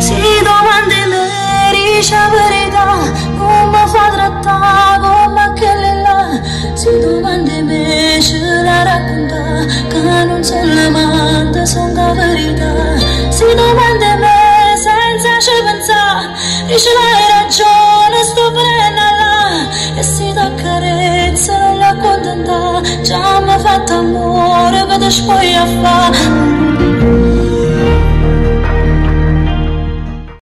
Si domande me dice la verità Come fa trattare come che le là. Si domande me ce la racconta Che non sono l'amante, sono la verità. Si domande me senza ci pensare. Dice l'hai ragione, sto prendendo là. E si t'accarezza, non la contenta Già mi ha fatto amore, vedo spoglia fa.